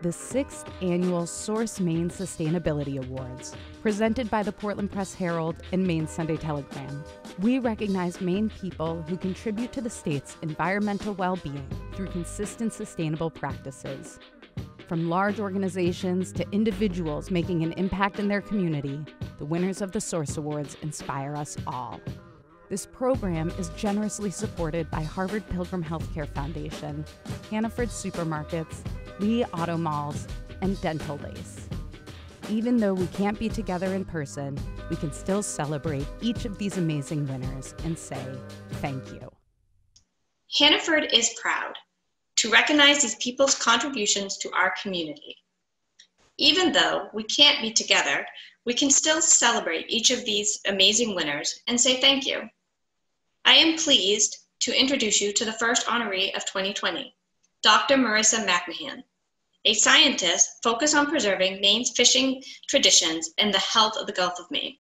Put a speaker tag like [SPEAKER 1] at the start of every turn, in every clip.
[SPEAKER 1] the sixth annual Source Maine Sustainability Awards, presented by the Portland Press Herald and Maine Sunday Telegram. We recognize Maine people who contribute to the state's environmental well being through consistent sustainable practices. From large organizations to individuals making an impact in their community, the winners of the Source Awards inspire us all. This program is generously supported by Harvard Pilgrim Healthcare Foundation, Hannaford Supermarkets, Lee Auto Malls, and Dental Lace. Even though we can't be together in person, we can still celebrate each of these amazing winners and say thank you.
[SPEAKER 2] Hannaford is proud to recognize these people's contributions to our community. Even though we can't be together, we can still celebrate each of these amazing winners and say thank you. I am pleased to introduce you to the first honoree of 2020, Dr. Marissa McMahon, a scientist focused on preserving Maine's fishing traditions and the health of the Gulf of Maine.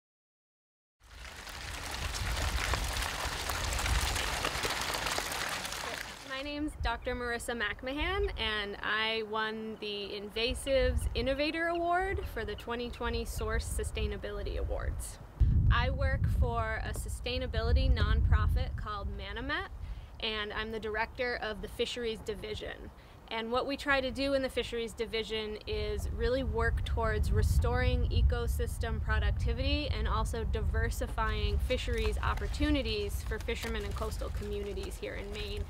[SPEAKER 3] My name's Dr. Marissa McMahon, and I won the Invasives Innovator Award for the 2020 Source Sustainability Awards. I work for a sustainability nonprofit called Manomet, and I'm the director of the Fisheries Division. And what we try to do in the Fisheries Division is really work towards restoring ecosystem productivity and also diversifying fisheries opportunities for fishermen and coastal communities here in Maine.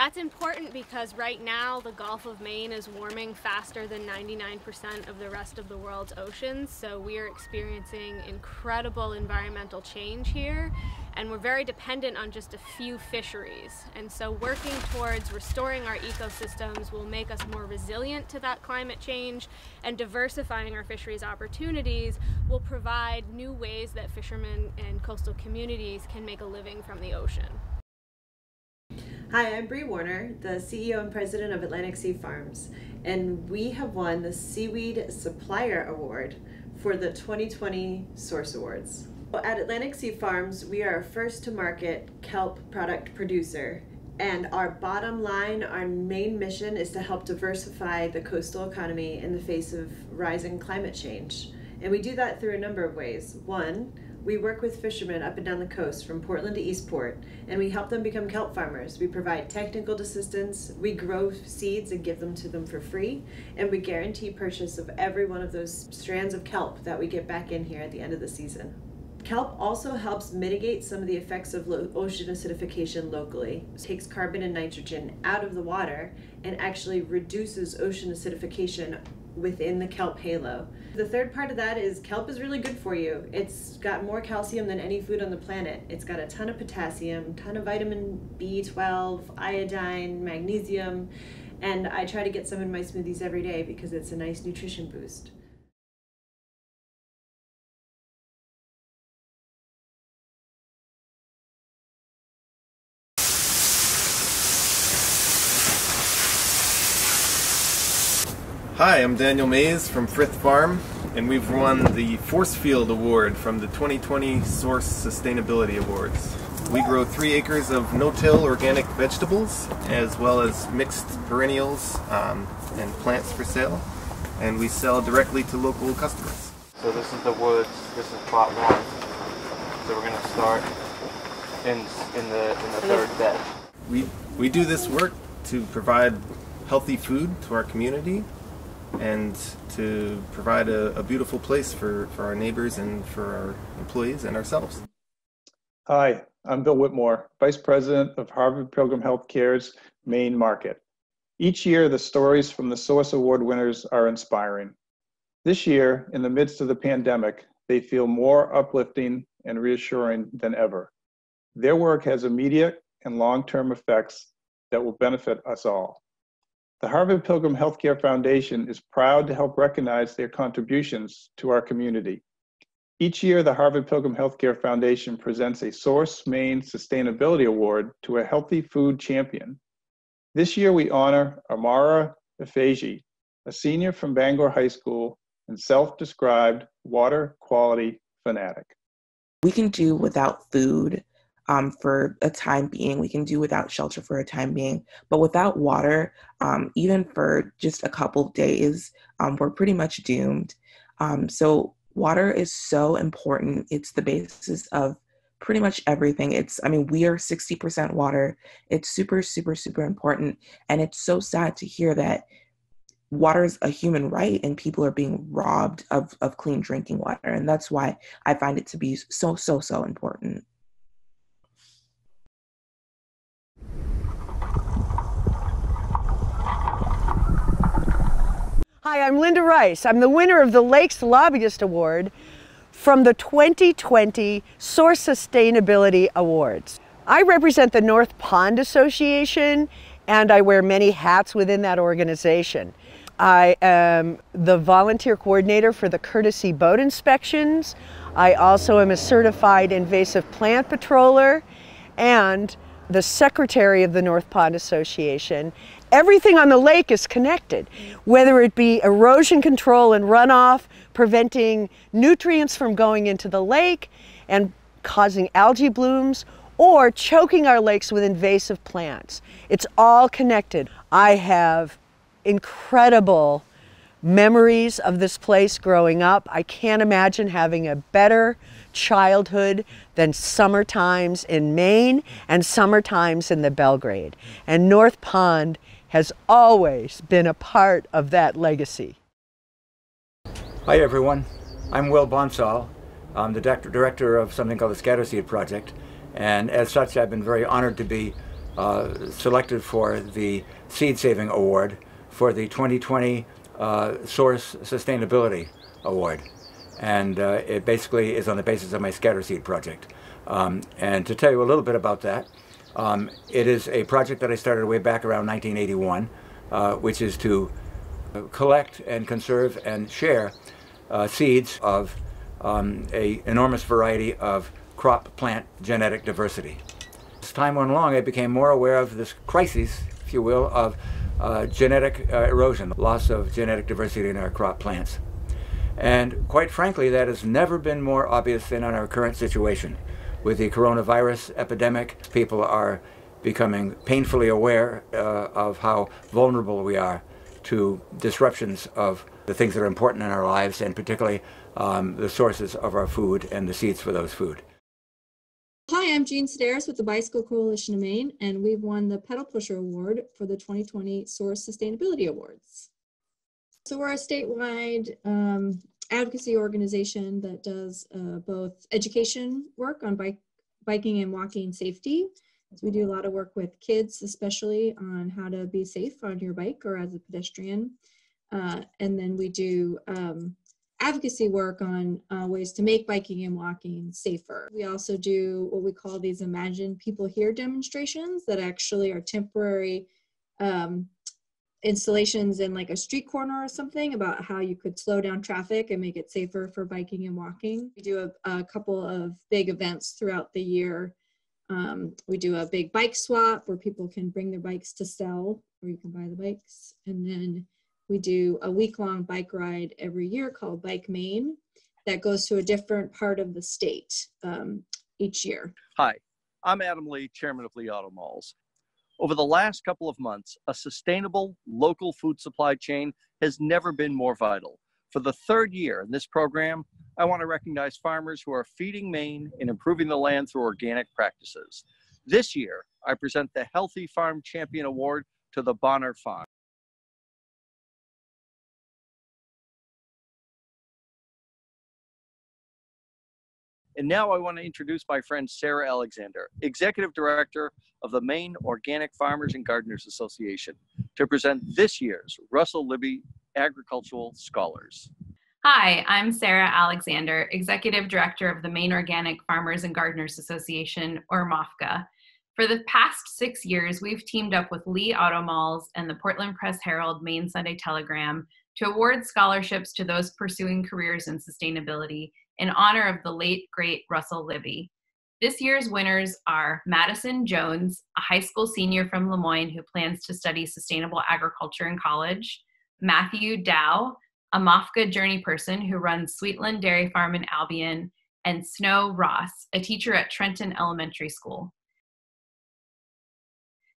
[SPEAKER 3] That's important because right now the Gulf of Maine is warming faster than 99% of the rest of the world's oceans. So we are experiencing incredible environmental change here and we're very dependent on just a few fisheries. And so working towards restoring our ecosystems will make us more resilient to that climate change and diversifying our fisheries opportunities will provide new ways that fishermen and coastal communities can make a living from the ocean.
[SPEAKER 4] Hi, I'm Bree Warner, the CEO and president of Atlantic Sea Farms, and we have won the Seaweed Supplier Award for the 2020 Source Awards. At Atlantic Sea Farms, we are a first to market kelp product producer. And our bottom line, our main mission is to help diversify the coastal economy in the face of rising climate change. And we do that through a number of ways. One, we work with fishermen up and down the coast from Portland to Eastport, and we help them become kelp farmers. We provide technical assistance, we grow seeds and give them to them for free, and we guarantee purchase of every one of those strands of kelp that we get back in here at the end of the season. Kelp also helps mitigate some of the effects of ocean acidification locally. It takes carbon and nitrogen out of the water and actually reduces ocean acidification within the kelp halo. The third part of that is kelp is really good for you. It's got more calcium than any food on the planet. It's got a ton of potassium, ton of vitamin B12, iodine, magnesium, and I try to get some in my smoothies every day because it's a nice nutrition boost.
[SPEAKER 5] Hi, I'm Daniel Mays from Frith Farm, and we've won the Force Field Award from the 2020 Source Sustainability Awards. We grow three acres of no-till organic vegetables, as well as mixed perennials um, and plants for sale, and we sell directly to local customers.
[SPEAKER 6] So this is the woods, this is plot one. So we're going to start in, in the, in the third bed.
[SPEAKER 5] We, we do this work to provide healthy food to our community and to provide a, a, beautiful place for, for our neighbors and for our employees and ourselves.
[SPEAKER 7] Hi, I'm Bill Whitmore, Vice President of Harvard Pilgrim Healthcare's Maine market. Each year, the stories from the Source Award winners are inspiring. This year, in the midst of the pandemic, they feel more uplifting and reassuring than ever. Their work has immediate and long term effects that will benefit us all. The Harvard Pilgrim Healthcare Foundation is proud to help recognize their contributions to our community. Each year, the Harvard Pilgrim Healthcare Foundation presents a Source Maine Sustainability Award to a healthy food champion. This year, we honor Amara Ifeji, a senior from Bangor High School and self described water quality fanatic.
[SPEAKER 8] We can do without food um, for a time being. We can do without shelter for a time being. But without water, um, even for just a couple of days, um, we're pretty much doomed. Um, so, water is so important. It's the basis of pretty much everything. It's, I mean, we are 60% water. It's super, super, super important. And it's so sad to hear that water is a human right and people are being robbed of, of clean drinking water. And that's why I find it to be so, so, so important.
[SPEAKER 9] Hi, I'm Linda Rice. I'm the winner of the Lakes Lobbyist Award from the 2020 Source Sustainability Awards. I represent the North Pond Association and I wear many hats within that organization. I am the volunteer coordinator for the courtesy boat inspections. I also am a certified invasive plant patroller and the secretary of the North Pond Association. Everything on the lake is connected, whether it be erosion control and runoff, preventing nutrients from going into the lake and causing algae blooms, or choking our lakes with invasive plants. It's all connected. I have incredible memories of this place growing up. I can't imagine having a better childhood than summer times in Maine and summer times in the Belgrade. And North Pond has always been a part of that legacy.
[SPEAKER 10] Hi everyone, I'm Will Bonsall. I'm the director of something called the Scatterseed Project, and as such I've been very honored to be uh, selected for the Seed Saving Award for the 2020 uh, Source Sustainability Award. And uh, it basically is on the basis of my Scatterseed project. Um, and to tell you a little bit about that, um, it is a project that I started way back around 1981, uh, which is to collect and conserve and share uh, seeds of um, a enormous variety of crop plant genetic diversity. As time went along, I became more aware of this crisis, if you will, of uh, genetic uh, erosion, loss of genetic diversity in our crop plants. And quite frankly, that has never been more obvious than in our current situation. With the coronavirus epidemic, people are becoming painfully aware uh, of how vulnerable we are to disruptions of the things that are important in our lives, and particularly um, the sources of our food and the seeds for those food.
[SPEAKER 11] Hi, I'm Jean Sideris with the Bicycle Coalition of Maine, and we've won the Pedal Pusher Award for the 2020 Source Sustainability Awards. So we're a statewide um, advocacy organization that does uh, both education work on bike, biking and walking safety. So we do a lot of work with kids, especially on how to be safe on your bike or as a pedestrian. Uh, and then we do um, advocacy work on uh, ways to make biking and walking safer. We also do what we call these Imagine People Here demonstrations that actually are temporary um, installations in like a street corner or something about how you could slow down traffic and make it safer for biking and walking. We do a, a couple of big events throughout the year. Um, we do a big bike swap where people can bring their bikes to sell or you can buy the bikes. And then we do a week long bike ride every year called Bike Maine that goes to a different part of the state um, each year.
[SPEAKER 12] Hi, I'm Adam Lee, chairman of Lee Auto Malls. Over the last couple of months, a sustainable local food supply chain has never been more vital. For the third year in this program, I want to recognize farmers who are feeding Maine and improving the land through organic practices. This year, I present the Healthy Farm Champion Award to the Bonner Farm. And now I want to introduce my friend Sarah Alexander, Executive Director of the Maine Organic Farmers and Gardeners Association, to present this year's Russell Libby Agricultural Scholars.
[SPEAKER 13] Hi, I'm Sarah Alexander, Executive Director of the Maine Organic Farmers and Gardeners Association, or MOFGA. For the past six years, we've teamed up with Lee Auto Malls and the Portland Press Herald Maine Sunday Telegram to award scholarships to those pursuing careers in sustainability in honor of the late, great Russell Libby. This year's winners are Madison Jones, a high school senior from Lamoine who plans to study sustainable agriculture in college, Matthew Dow, a MOFGA journey person who runs Sweetland Dairy Farm in Albion, and Snow Ross, a teacher at Trenton Elementary School.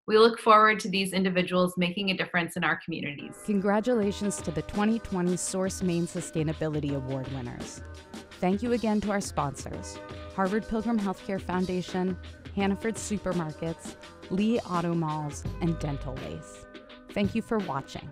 [SPEAKER 13] We look forward to these individuals making a difference in our communities.
[SPEAKER 1] Congratulations to the 2020 Source Maine Sustainability Award winners. Thank you again to our sponsors Harvard Pilgrim Healthcare Foundation, Hannaford Supermarkets, Lee Auto Malls, and Dental Lace. Thank you for watching.